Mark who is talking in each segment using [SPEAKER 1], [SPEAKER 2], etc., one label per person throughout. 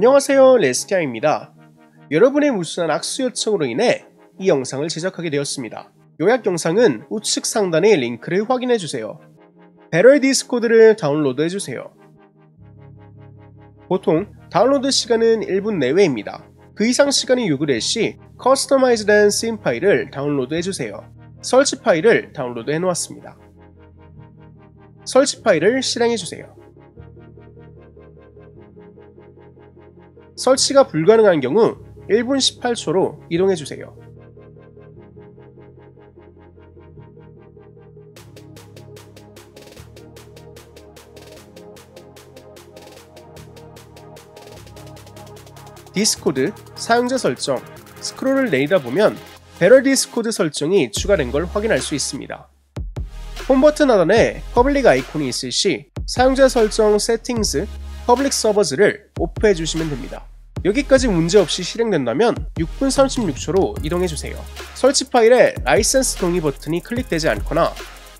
[SPEAKER 1] 안녕하세요 레스티아입니다. 여러분의 무수한 악수 요청으로 인해 이 영상을 제작하게 되었습니다. 요약 영상은 우측 상단의 링크를 확인해주세요. BetterDiscord를 다운로드해주세요. 보통 다운로드 시간은 1분 내외입니다. 그 이상 시간이 요구될 시 customize된 theme 파일을 다운로드해주세요. 설치 파일을 다운로드 해놓았습니다. 설치 파일을 실행해주세요. 설치가 불가능한 경우 1분 18초로 이동해주세요. 디스코드, 사용자 설정, 스크롤을 내리다 보면 BetterDiscord 설정이 추가된 걸 확인할 수 있습니다. 홈 버튼 하단에 public 아이콘이 있을 시 사용자 설정 Settings, Public Servers를 off해 주시면 됩니다. 여기까지 문제없이 실행된다면 6분 36초로 이동해주세요. 설치 파일에 라이센스 동의 버튼이 클릭되지 않거나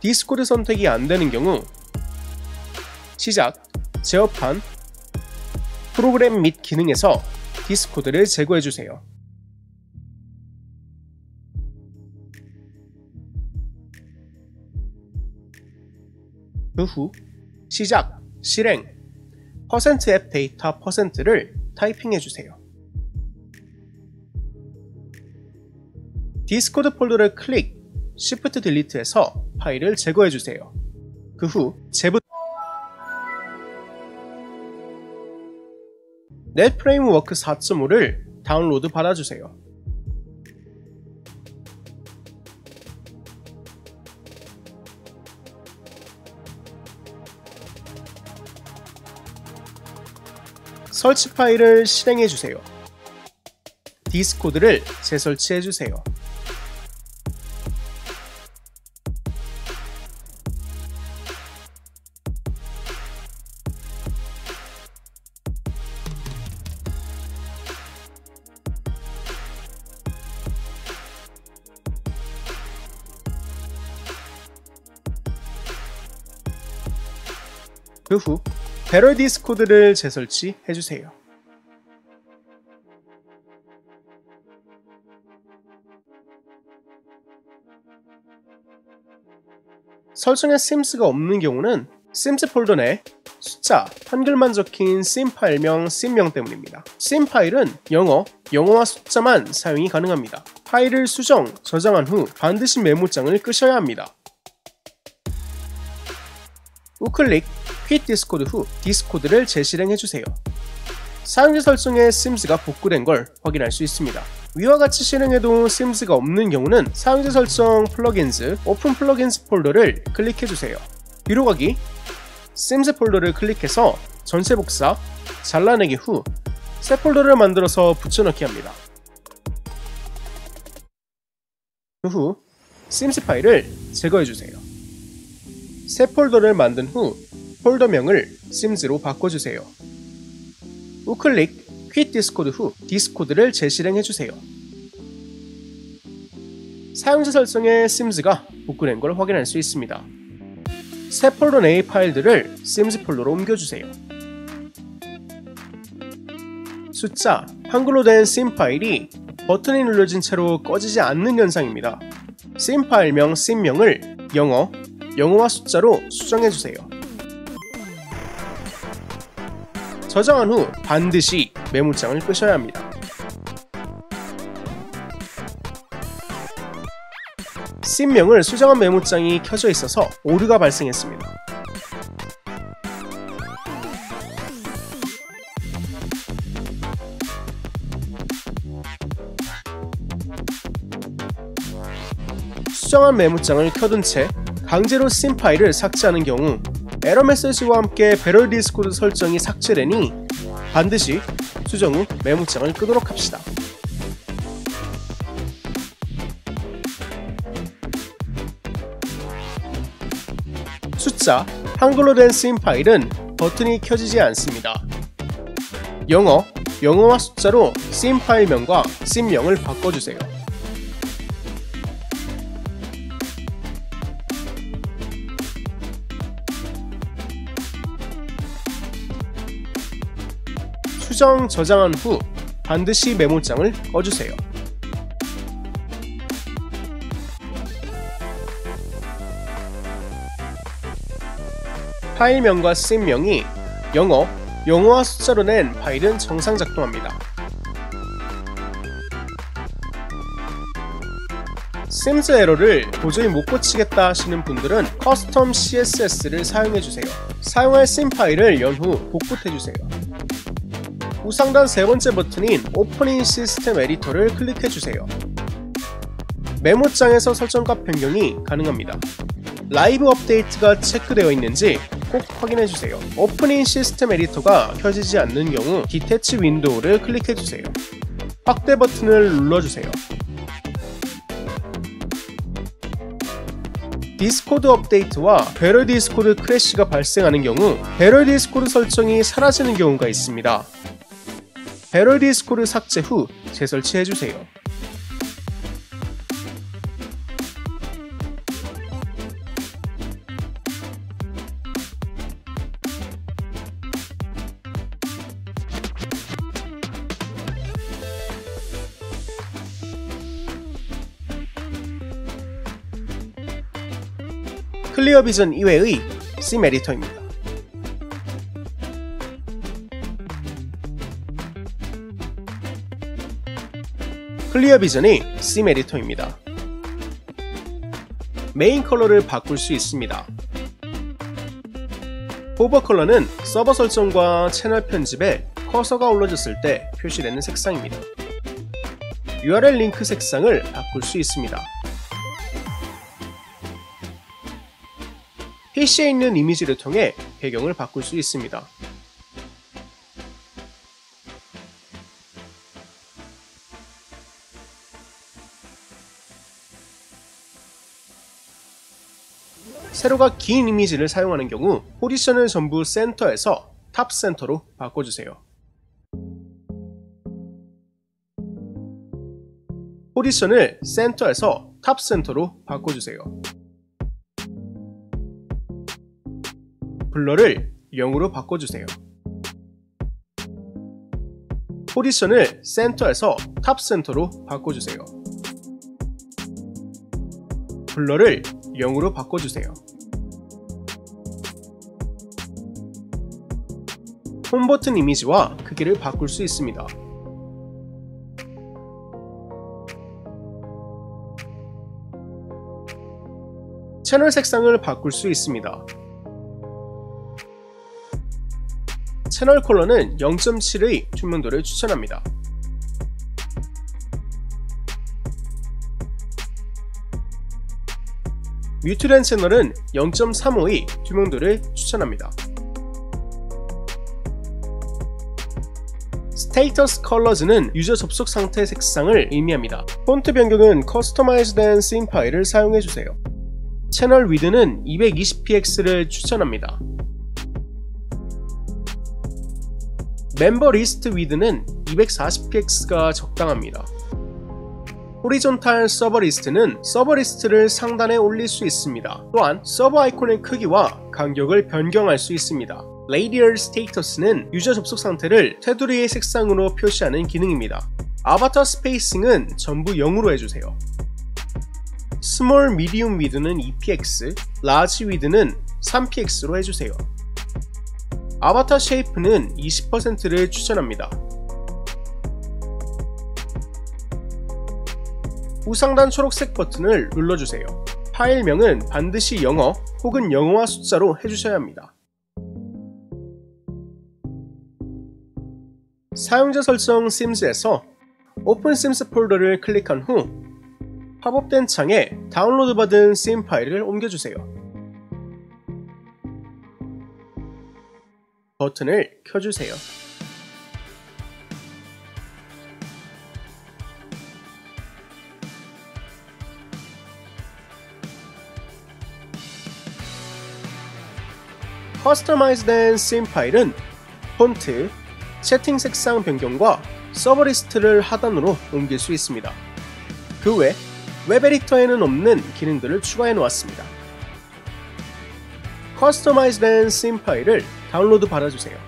[SPEAKER 1] 디스코드 선택이 안되는 경우 시작, 제어판, 프로그램 및 기능에서 디스코드를 제거해주세요. 그 후 시작, 실행, %appdata%를 타이핑해주세요. 디스코드 폴더를 클릭, Shift Delete해서 파일을 제거해주세요. 그후 .NET Framework 4.5를 다운로드 받아주세요. 설치 파일을 실행해주세요. 디스코드를 재설치해주세요. 그 후 BetterDiscord를 재설치해주세요. 설정에 themes가 없는 경우는 themes 폴더 내 숫자, 한글만 적힌 심 파일명, theme명 때문입니다. 심 파일은 영어, 영어와 숫자만 사용이 가능합니다. 파일을 수정, 저장한 후 반드시 메모장을 끄셔야 합니다. 우클릭, Quit Discord 후 디스코드를 재실행해주세요. 사용자 설정에 themes가 복구된 걸 확인할 수 있습니다. 위와 같이 실행해도 themes가 없는 경우는 사용자 설정 Plugins, Open Plugins Folder를 클릭해주세요. 뒤로 가기, themes 폴더를 클릭해서 전체 복사, 잘라내기 후 새 폴더를 만들어서 붙여넣기 합니다. 그 후 themes 파일을 제거해주세요. 새 폴더를 만든 후 폴더명을 themes로 바꿔주세요. 우클릭 Quit Discord 후 디스코드를 재실행해주세요. 사용자 설정에 themes가 복구된 걸 확인할 수 있습니다. 새 폴더 내의 파일들을 themes 폴더로 옮겨주세요. 숫자, 한글로 된심 파일이 버튼이 눌러진 채로 꺼지지 않는 현상입니다. 심 파일명, 심명을 영어, 영어와 숫자로 수정해주세요. 저장한 후 반드시 메모장을 끄셔야 합니다. 씬명을 수정한 메모장이 켜져 있어서 오류가 발생했습니다. 수정한 메모장을 켜둔 채 강제로 씬 파일을 삭제하는 경우 에러 메시지와 함께 BetterDiscord 설정이 삭제되니 반드시 수정 후 메모장을 끄도록 합시다. 숫자, 한글로 된씬 파일은 버튼이 켜지지 않습니다. 영어, 영어와 숫자로 씬 파일명과 theme명을 바꿔주세요. 수정 저장한 후 반드시 메모장을 꺼주세요. 파일명과 theme명이 영어, 영어와 숫자로 된 파일은 정상 작동합니다. themes 에러를 도저히 못 고치겠다 하시는 분들은 Custom CSS를 사용해주세요. 사용할 심 파일을 연 후 복붙해주세요. 우상단 세 번째 버튼인 Open in System Editor를 클릭해주세요. 메모장에서 설정값 변경이 가능합니다. Live Update가 체크되어 있는지 꼭 확인해주세요. Open in System Editor가 켜지지 않는 경우 Detach Window를 클릭해주세요. 확대 버튼을 눌러주세요. 디스코드 업데이트와 BetterDiscord crash가 발생하는 경우 BetterDiscord 설정이 사라지는 경우가 있습니다. BetterDiscord 삭제 후 재설치해주세요. ClearVision 이외의 심 에디터입니다. ClearVision이 theme 에디터입니다. main color를 바꿀 수 있습니다. hover color는 서버 설정과 채널 편집에 커서가 올라졌을 때 표시되는 색상입니다. URL 링크 색상을 바꿀 수 있습니다. PC에 있는 이미지를 통해 배경을 바꿀 수 있습니다. 세로가 긴 이미지를 사용하는 경우 position을 전부 center에서 top center로 바꿔주세요. position을 center에서 top center로 바꿔주세요. blur를 0으로 바꿔주세요. position을 center에서 top center로 바꿔주세요. blur를 0으로 바꿔주세요. 홈 버튼 이미지와 크기를 바꿀 수 있습니다. 채널 색상을 바꿀 수 있습니다. channel color는 0.7의 투명도를 추천합니다. mute된 채널은 0.35의 투명도를 추천합니다. status colors는 유저 접속 상태 색상을 의미합니다. 폰트 변경은 customize된 theme 파일을 사용해주세요. channel width는 220px를 추천합니다. member list width는 240px가 적당합니다. horizontal server list는 서버 리스트를 상단에 올릴 수 있습니다. 또한 서버 아이콘의 크기와 간격을 변경할 수 있습니다. radial status는 유저 접속 상태를 테두리의 색상으로 표시하는 기능입니다. avatar spacing은 전부 0으로 해주세요. small medium width는 2px, large width는 3px로 해주세요. avatar shape는 20%를 추천합니다. 우상단 초록색 버튼을 눌러주세요. 파일명은 반드시 영어 혹은 영어와 숫자로 해주셔야 합니다. 사용자 설정 themes에서 open themes folder를 클릭한 후 팝업된 창에 다운로드 받은 심 파일을 옮겨주세요. 버튼을 켜주세요. customize된 theme 파일은 폰트, 채팅 색상 변경과 서버 리스트를 하단으로 옮길 수 있습니다. 그 외 웹 에디터에는 없는 기능들을 추가해 놓았습니다. customize된 theme 파일을 다운로드 받아주세요.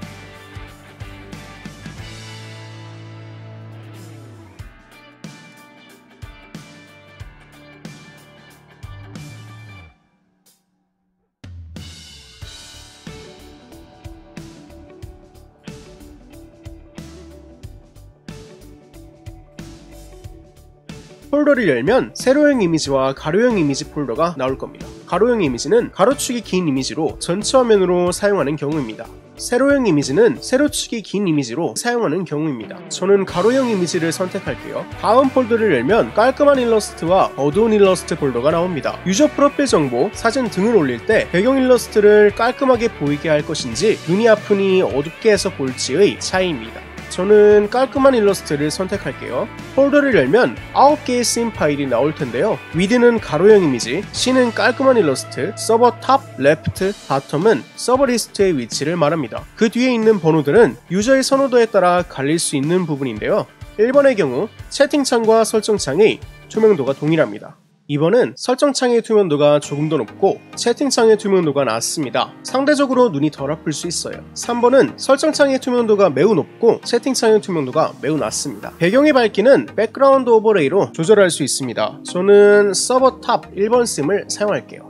[SPEAKER 1] 폴더를 열면 세로형 이미지와 가로형 이미지 폴더가 나올 겁니다. 가로형 이미지는 가로축이 긴 이미지로 전체 화면으로 사용하는 경우입니다. 세로형 이미지는 세로축이 긴 이미지로 사용하는 경우입니다. 저는 가로형 이미지를 선택할게요. 다음 폴더를 열면 깔끔한 일러스트와 어두운 일러스트 폴더가 나옵니다. 유저 프로필 정보, 사진 등을 올릴 때 배경 일러스트를 깔끔하게 보이게 할 것인지 눈이 아프니 어둡게 해서 볼지의 차이입니다. 저는 깔끔한 일러스트를 선택할게요. 폴더를 열면 9개의 씬 파일이 나올 텐데요. width는 가로형 이미지, C는 깔끔한 일러스트, server top, left, bottom은 서버 리스트의 위치를 말합니다. 그 뒤에 있는 번호들은 유저의 선호도에 따라 갈릴 수 있는 부분인데요. 1번의 경우 채팅창과 설정창의 투명도가 동일합니다. 2번은 설정창의 투명도가 조금 더 높고 채팅창의 투명도가 낮습니다. 상대적으로 눈이 덜 아플 수 있어요. 3번은 설정창의 투명도가 매우 높고 채팅창의 투명도가 매우 낮습니다. 배경의 밝기는 background overlay로 조절할 수 있습니다. 저는 server top 1번 theme을 사용할게요.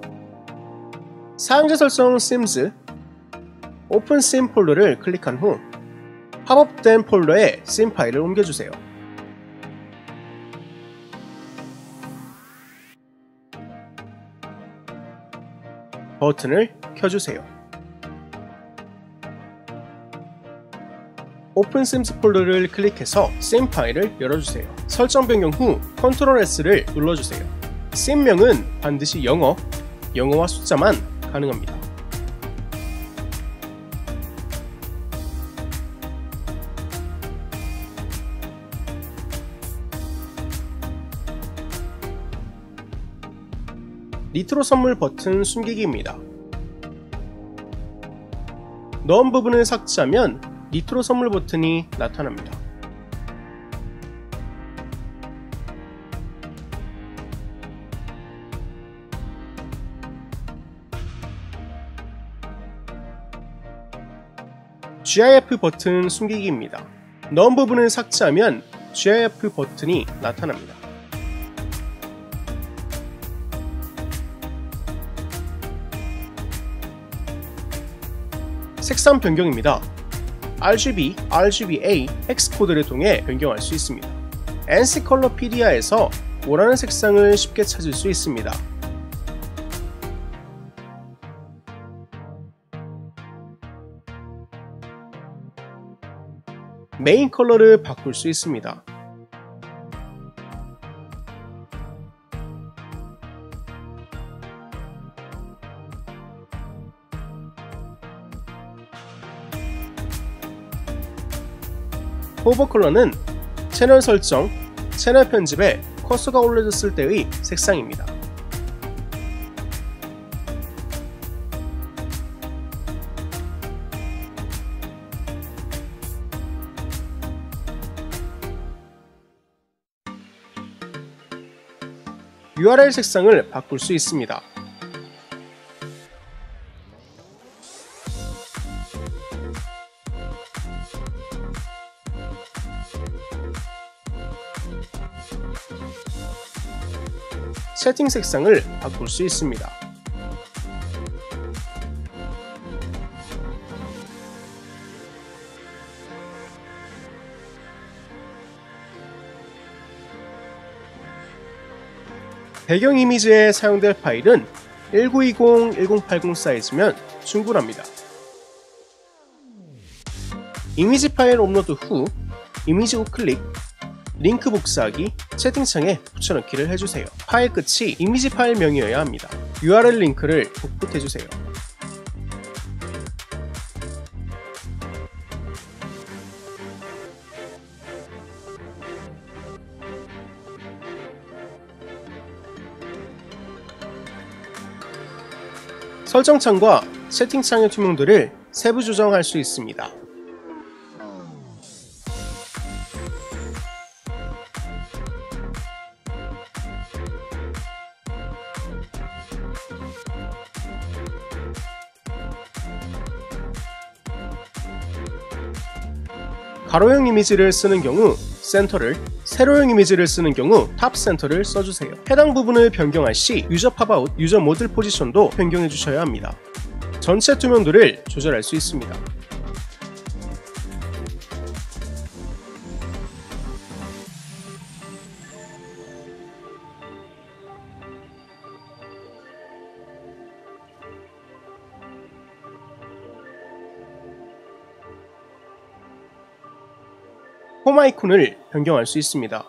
[SPEAKER 1] 사용자 설정 themes open theme folder를 클릭한 후 팝업된 폴더에 심 파일을 옮겨주세요. 버튼을 켜주세요. open themes folder를 클릭해서 심 파일을 열어주세요. 설정 변경 후 control S를 눌러주세요. 심명은 반드시 영어, 영어와 숫자만 가능합니다. 니트로 선물 버튼 숨기기입니다. 넣은 부분을 삭제하면 니트로 선물 버튼이 나타납니다. GIF 버튼 숨기기입니다. 넣은 부분을 삭제하면 GIF 버튼이 나타납니다. 색상 변경입니다. RGB, RGBA, 헥스코드를 통해 변경할 수 있습니다. NC 컬러피디아에서 원하는 색상을 쉽게 찾을 수 있습니다. main color를 바꿀 수 있습니다. hover color는 채널 설정, 채널 편집에 커서가 올려졌을 때의 색상입니다. URL 색상을 바꿀 수 있습니다. 세팅 색상을 바꿀 수 있습니다. 배경 이미지에 사용될 파일은 1920-1080 사이즈면 충분합니다. 이미지 파일 업로드 후 이미지 우클릭, 링크 복사하기, 채팅창에 붙여넣기를 해주세요. 파일 끝이 이미지 파일명이어야 합니다. URL 링크를 복붙해주세요. 설정창과 채팅창의 투명도를 세부 조정할 수 있습니다. 가로형 이미지를 쓰는 경우 센터를, 세로형 이미지를 쓰는 경우 top center를 써주세요. 해당 부분을 변경할 시 user popout, user modal position도 변경해 주셔야 합니다. 전체 투명도를 조절할 수 있습니다. 홈 아이콘을 변경할 수 있습니다.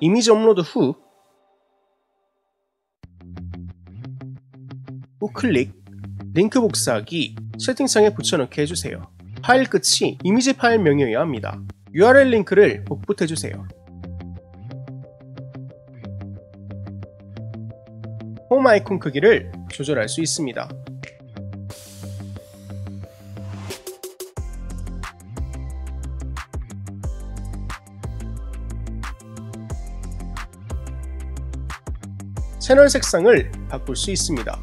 [SPEAKER 1] 이미지 업로드 후 우클릭, 링크 복사하기, 채팅창에 붙여넣기 해주세요. 파일 끝이 이미지 파일 명이어야 합니다. URL 링크를 복붙해주세요. 홈 아이콘 크기를 조절할 수 있습니다. 채널 색상을 바꿀 수 있습니다.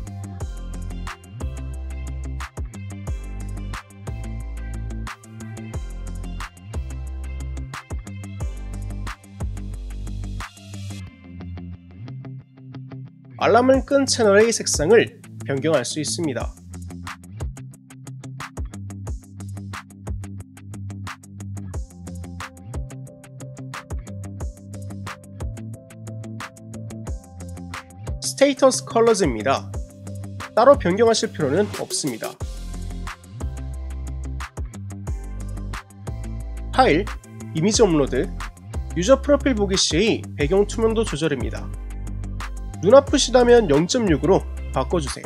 [SPEAKER 1] 알람을 끈 채널의 색상을 변경할 수 있습니다. status colors입니다. 따로 변경하실 필요는 없습니다. 파일, 이미지 업로드, user 프로필 보기 시의 배경 투명도 조절입니다. 눈 아프시다면 0.6으로 바꿔주세요.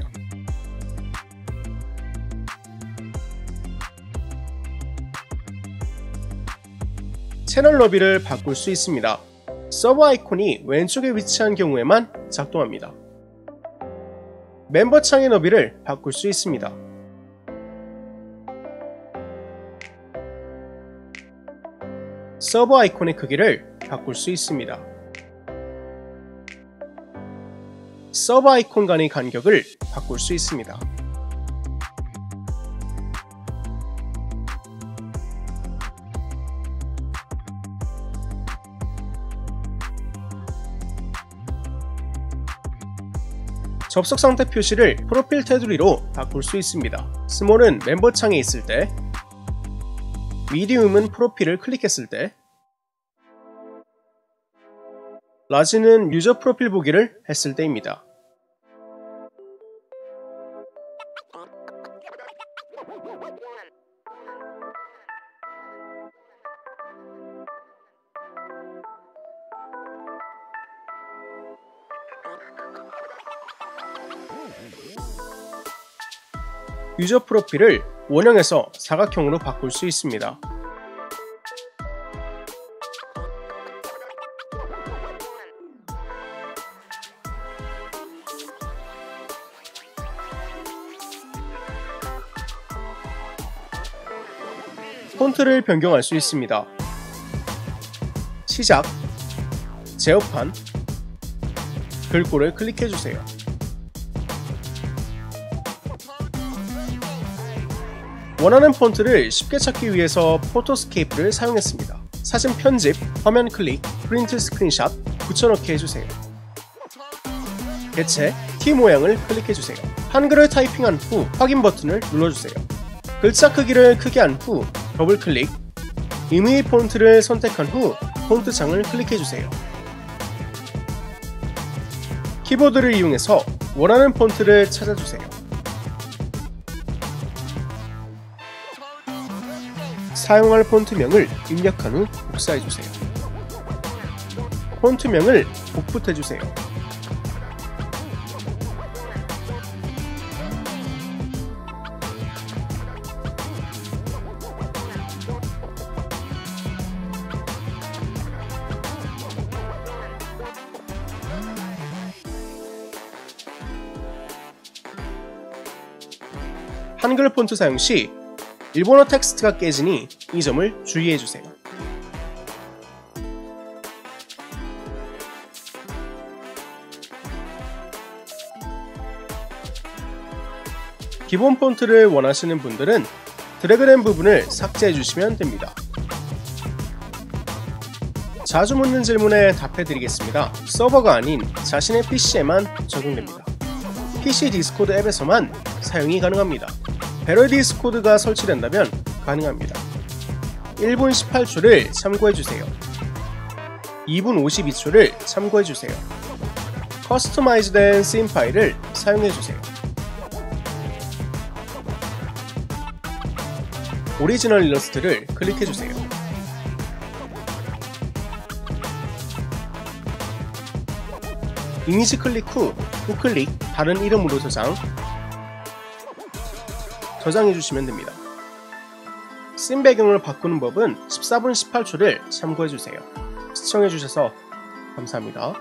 [SPEAKER 1] 채널 너비를 바꿀 수 있습니다. 서버 아이콘이 왼쪽에 위치한 경우에만 작동합니다. 멤버 창의 너비를 바꿀 수 있습니다. 서버 아이콘의 크기를 바꿀 수 있습니다. 서버 아이콘 간의 간격을 바꿀 수 있습니다. 접속 상태 표시를 프로필 테두리로 바꿀 수 있습니다. 스몰은 멤버 창에 있을 때, 미디움은 프로필을 클릭했을 때, 라지는 유저 프로필 보기를 했을 때입니다. 유저 프로필을 원형에서 사각형으로 바꿀 수 있습니다. 폰트를 변경할 수 있습니다. 시작, 제어판, 글꼴을 클릭해주세요. 원하는 폰트를 쉽게 찾기 위해서 포토스케이프를 사용했습니다. 사진 편집, 화면 클릭, 프린트 스크린샷, 붙여넣기 해주세요. 개체, T 모양을 클릭해주세요. 한글을 타이핑한 후 확인 버튼을 눌러주세요. 글자 크기를 크게 한 후 더블 클릭, 임의 폰트를 선택한 후 폰트 창을 클릭해주세요. 키보드를 이용해서 원하는 폰트를 찾아주세요. 사용할 폰트명을 입력한 후 복사해주세요. 폰트명을 복붙해주세요. 한글 폰트 사용 시 일본어 텍스트가 깨지니 이 점을 주의해주세요. 기본 폰트를 원하시는 분들은 드래그된 부분을 삭제해 주시면 됩니다. 자주 묻는 질문에 답해 드리겠습니다. 서버가 아닌 자신의 PC에만 적용됩니다. PC 디스코드 앱에서만 사용이 가능합니다. BetterDiscord가 설치된다면 가능합니다. 1분 18초를 참고해주세요. 2분 52초를 참고해주세요. customize된 theme 파일을 사용해주세요. 오리지널 일러스트를 클릭해주세요. 이미지 클릭 후 우클릭 다른 이름으로 저장 저장해 주시면 됩니다. 씬 배경을 바꾸는 법은 14분 18초를 참고해 주세요. 시청해 주셔서 감사합니다.